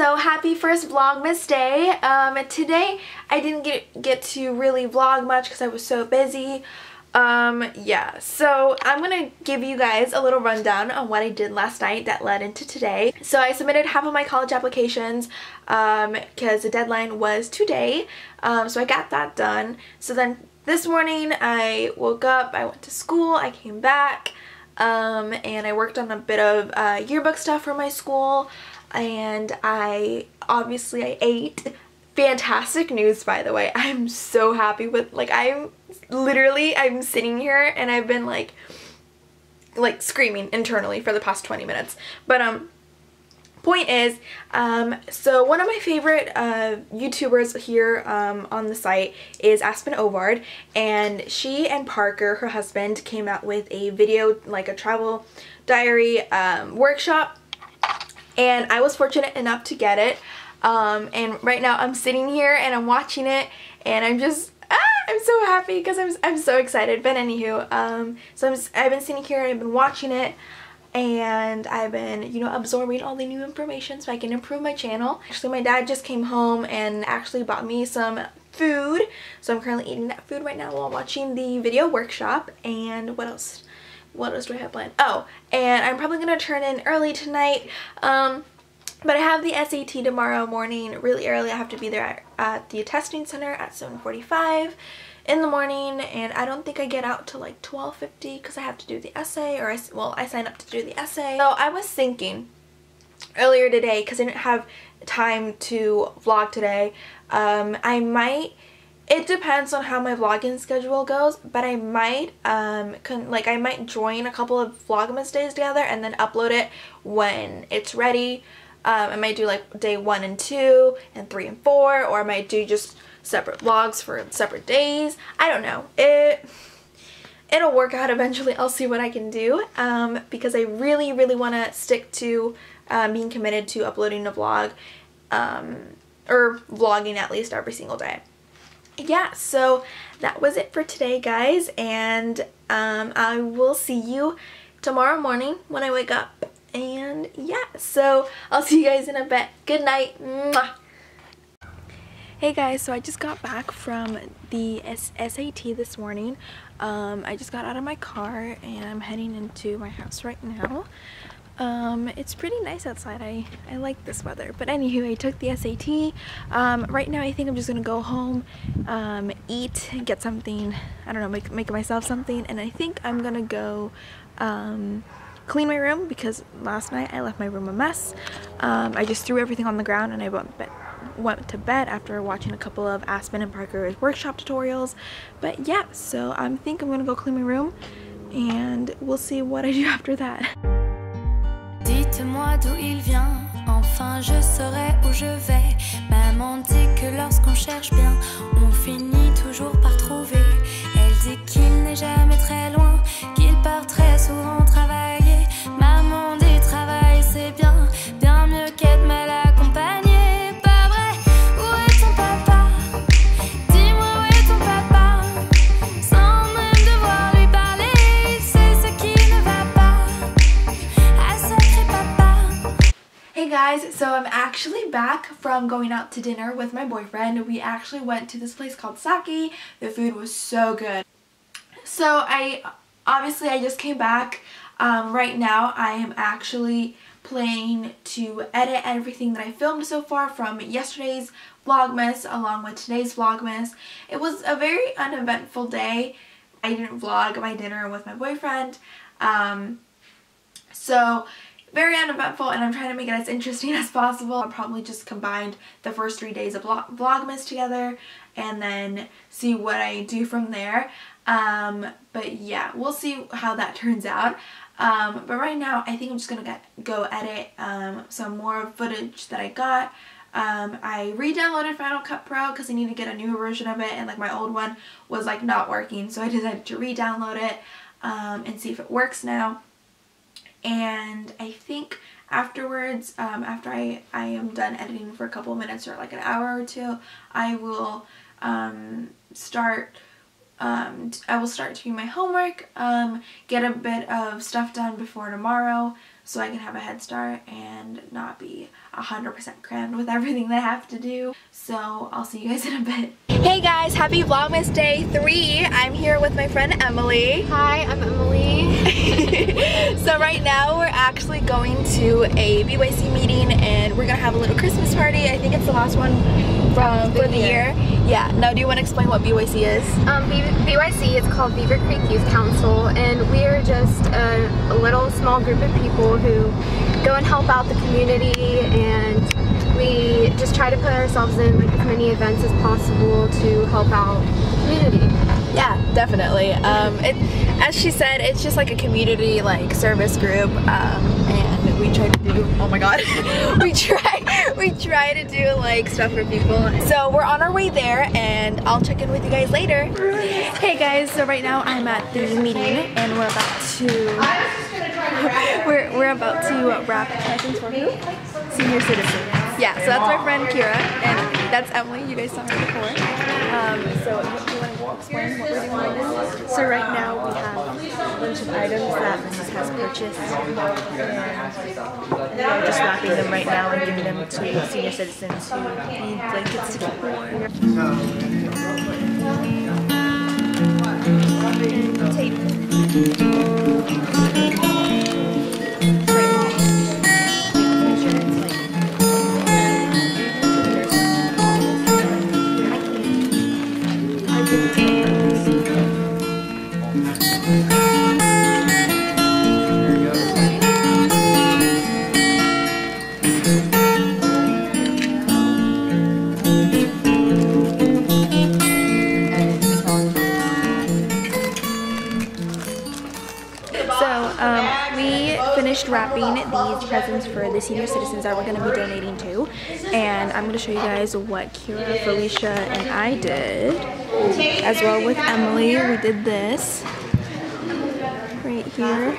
so happy first Vlogmas day. Um, today I didn't get, get to really vlog much because I was so busy. Um, yeah, so I'm gonna give you guys a little rundown on what I did last night that led into today. So I submitted half of my college applications um, because the deadline was today. Um, so I got that done. So then this morning I woke up, I went to school, I came back, um, and I worked on a bit of uh, yearbook stuff for my school and I obviously I ate fantastic news by the way. I'm so happy with like I'm literally I'm sitting here and I've been like like screaming internally for the past 20 minutes. But um point is um so one of my favorite uh youtubers here um on the site is Aspyn Ovard and she and parker her husband came out with a video like a travel diary um workshop and I was fortunate enough to get it. Um, and right now I'm sitting here and I'm watching it and I'm just ah, I'm so happy because I'm, I'm so excited. But anywho um, so I'm, I've been sitting here and I've been watching it and I've been, you know, absorbing all the new information so I can improve my channel. Actually, my dad just came home and actually bought me some food. So I'm currently eating that food right now while watching the video workshop. And what else? what else do I have planned? Oh, and I'm probably going to turn in early tonight. Um, but I have the SAT tomorrow morning really early. I have to be there at, at the testing center at 7.45 in the morning and I don't think I get out till like 12.50 because I have to do the essay or I, well I signed up to do the essay. So I was thinking earlier today because I didn't have time to vlog today um, I might it depends on how my vlogging schedule goes, but I might, um, like I might join a couple of Vlogmas days together and then upload it when it's ready. Um, I might do like day one and two and three and four, or I might do just separate vlogs for separate days. I don't know. It it'll work out eventually. I'll see what I can do um, because I really, really want to stick to um, being committed to uploading a vlog um, or vlogging at least every single day yeah, so that was it for today, guys, and um, I will see you tomorrow morning when I wake up. And yeah, so I'll see you guys in a bit. Good night. Mwah. Hey guys, so I just got back from the S SAT this morning. Um, I just got out of my car and I'm heading into my house right now. Um, it's pretty nice outside. I, I like this weather. But anywho, I took the SAT. Um, right now I think I'm just gonna go home, um, eat, get something, I don't know, make, make myself something. And I think I'm gonna go um, clean my room because last night I left my room a mess. Um, I just threw everything on the ground and I went, went to bed after watching a couple of Aspyn and Parker's workshop tutorials. But yeah, so I think I'm gonna go clean my room and we'll see what I do after that. Dites-moi d'où il vient, enfin je saurai où je vais. Maman dit que lorsqu'on cherche bien, on finit toujours par trouver. Elle dit qu'il n'est jamais très loin, guys, so I'm actually back from going out to dinner with my boyfriend. We actually went to this place called Saki. The food was so good. So I, obviously I just came back. Um, right now I am actually planning to edit everything that I filmed so far from yesterday's Vlogmas along with today's Vlogmas. It was a very uneventful day. I didn't vlog my dinner with my boyfriend. Um, so very uneventful and I'm trying to make it as interesting as possible. I'll probably just combined the first three days of Vlogmas together and then see what I do from there. Um, but yeah, we'll see how that turns out. Um, but right now, I think I'm just going to go edit um, some more footage that I got. Um, I re-downloaded Final Cut Pro because I need to get a new version of it and like my old one was like not working. So I decided to re-download it um, and see if it works now and I think afterwards, um, after I, I am done editing for a couple minutes or like an hour or two, I will um, start um, I will start doing my homework, um, get a bit of stuff done before tomorrow so I can have a head start and not be 100% crammed with everything that I have to do. So I'll see you guys in a bit. Hey guys, happy Vlogmas Day 3. I'm here with my friend Emily. Hi, I'm Emily. so right now we're actually going to a BYC meeting and we're gonna have a little Christmas party. I think it's the last one from for the year. Yeah. Now, do you want to explain what BYC is? Um, B BYC is called Beaver Creek Youth Council, and we are just a, a little small group of people who go and help out the community, and we just try to put ourselves in like as many events as possible to help out the community. Yeah, definitely. Um, it, as she said, it's just like a community like service group, um, and we try to do. Oh my God, we try we try to do like stuff for people. So we're on our way there, and I'll check in with you guys later. Hey guys, so right now I'm at the meeting, and we're about to we're we're about to wrap presents for who? Senior citizens. Yeah, so that's my friend Kira, and that's Emily. You guys saw her before. Um, so to explain what we're doing? So right now we have a bunch of items that Mrs. has purchased and we're just wrapping them right now and giving them to senior citizens who need blankets to keep warm. Tape. Wrapping these presents for the senior citizens that we're going to be donating to. And I'm going to show you guys what Kira, Felicia, and I did. As well with Emily, we did this right here.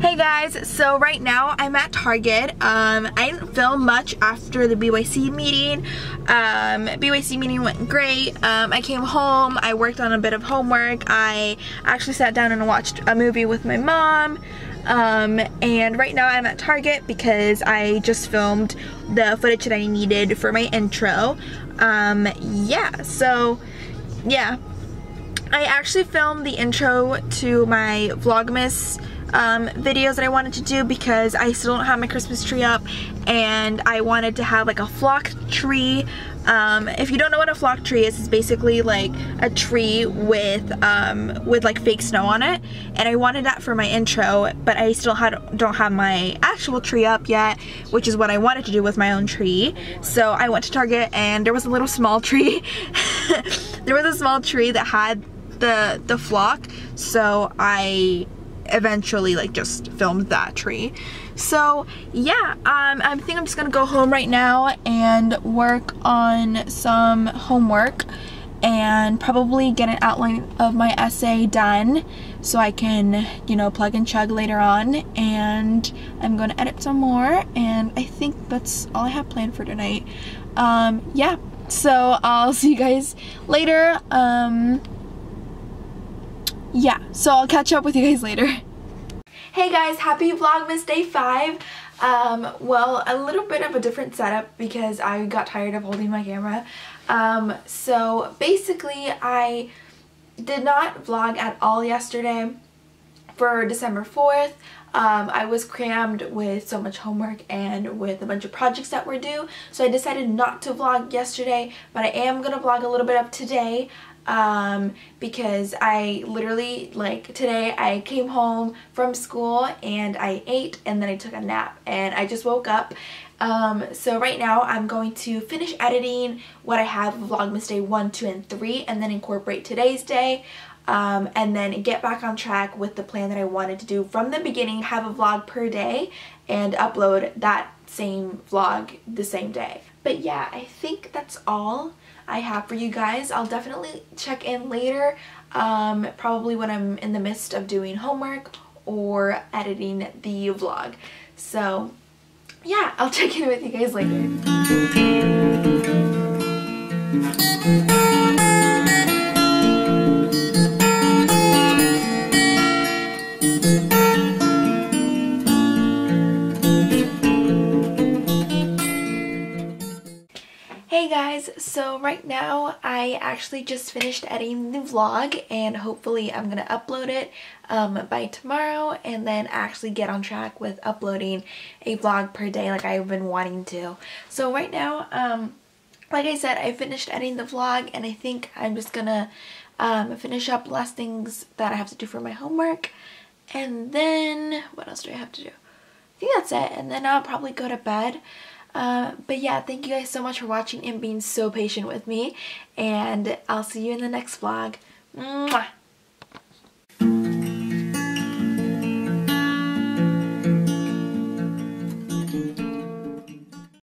Hey guys, so right now I'm at Target. Um, I didn't film much after the BYC meeting. Um, BYC meeting went great. Um, I came home, I worked on a bit of homework. I actually sat down and watched a movie with my mom. Um, and right now I'm at Target because I just filmed the footage that I needed for my intro. Um, yeah, so yeah. I actually filmed the intro to my Vlogmas um, videos that I wanted to do because I still don't have my Christmas tree up and I wanted to have like a flock tree. Um, if you don't know what a flock tree is, it's basically like a tree with um, with like fake snow on it and I wanted that for my intro but I still had, don't have my actual tree up yet which is what I wanted to do with my own tree. So I went to Target and there was a little small tree. there was a small tree that had the the flock so I eventually like just filmed that tree. So yeah, um, I think I'm just gonna go home right now and work on some homework and probably get an outline of my essay done so I can, you know, plug and chug later on and I'm going to edit some more and I think that's all I have planned for tonight. Um, yeah, so I'll see you guys later. Um, yeah, so I'll catch up with you guys later. Hey guys, happy Vlogmas Day 5. Um, well, a little bit of a different setup because I got tired of holding my camera. Um, so basically, I did not vlog at all yesterday for December 4th. Um, I was crammed with so much homework and with a bunch of projects that were due so I decided not to vlog yesterday but I am going to vlog a little bit of today um, because I literally, like today, I came home from school and I ate and then I took a nap and I just woke up. Um, so right now I'm going to finish editing what I have Vlogmas Day 1, 2, and 3 and then incorporate today's day. Um, and then get back on track with the plan that I wanted to do from the beginning, have a vlog per day and upload that same vlog the same day. But yeah, I think that's all. I have for you guys. I'll definitely check in later, um, probably when I'm in the midst of doing homework or editing the vlog. So yeah, I'll check in with you guys later. So right now I actually just finished editing the vlog and hopefully I'm going to upload it um, by tomorrow and then actually get on track with uploading a vlog per day like I've been wanting to. So right now, um, like I said, I finished editing the vlog and I think I'm just going to um, finish up last things that I have to do for my homework and then what else do I have to do? I think that's it and then I'll probably go to bed. Uh, but yeah, thank you guys so much for watching and being so patient with me. And I'll see you in the next vlog. Mwah!